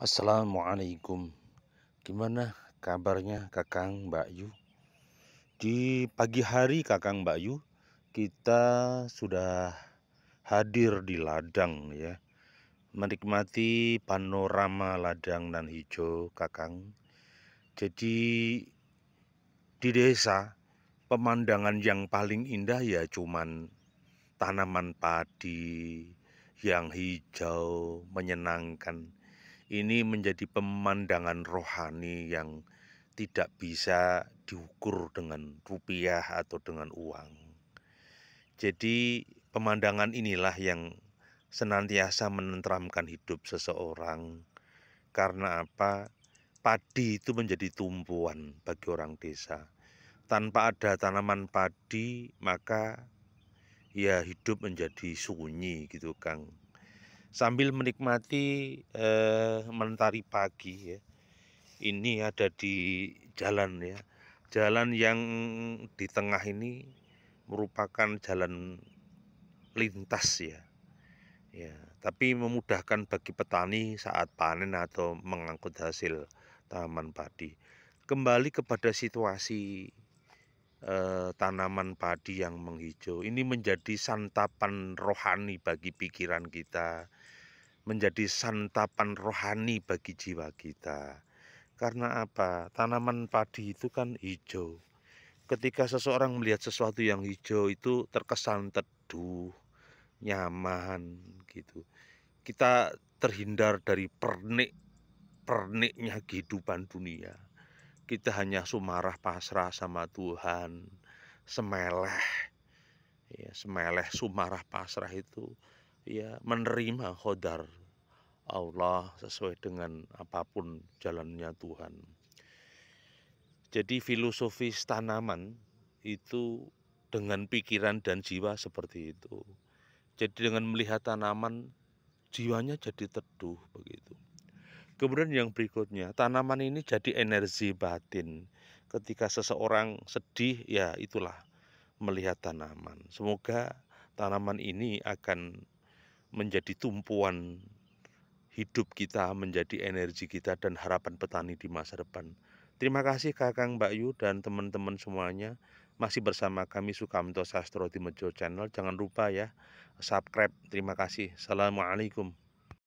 Assalamualaikum. Gimana kabarnya Kakang Mbak Yu? Di pagi hari Kakang Mbak Yu Kita sudah hadir di ladang ya. Menikmati panorama ladang dan hijau Kakang. Jadi di desa Pemandangan yang paling indah ya cuman tanaman padi yang hijau menyenangkan ini menjadi pemandangan rohani yang tidak bisa diukur dengan rupiah atau dengan uang. Jadi, pemandangan inilah yang senantiasa menenteramkan hidup seseorang. Karena apa? Padi itu menjadi tumpuan bagi orang desa. Tanpa ada tanaman padi, maka ya hidup menjadi sunyi gitu, Kang sambil menikmati eh, mentari pagi ya. Ini ada di jalan ya. Jalan yang di tengah ini merupakan jalan lintas ya. Ya, tapi memudahkan bagi petani saat panen atau mengangkut hasil tanaman padi. Kembali kepada situasi eh, tanaman padi yang menghijau. Ini menjadi santapan rohani bagi pikiran kita, menjadi santapan rohani bagi jiwa kita. Karena apa? Tanaman padi itu kan hijau. Ketika seseorang melihat sesuatu yang hijau itu terkesan teduh, nyaman gitu. Kita terhindar dari pernik perniknya kehidupan dunia kita hanya sumarah pasrah sama Tuhan semeleh ya semeleh sumarah pasrah itu ya menerima khodar Allah sesuai dengan apa pun jalannya Tuhan. Jadi filosofis tanaman itu dengan pikiran dan jiwa seperti itu. Jadi dengan melihat tanaman jiwanya jadi teduh begitu Kemudian yang berikutnya, tanaman ini jadi energi batin. Ketika seseorang sedih, ya itulah melihat tanaman. Semoga tanaman ini akan menjadi tumpuan hidup kita, menjadi energi kita dan harapan petani di masa depan. Terima kasih Kakang Mbak Yu dan teman-teman semuanya masih bersama kami Sukamto Sastro di Mejo Channel. Jangan lupa ya subscribe. Terima kasih. Assalamualaikum.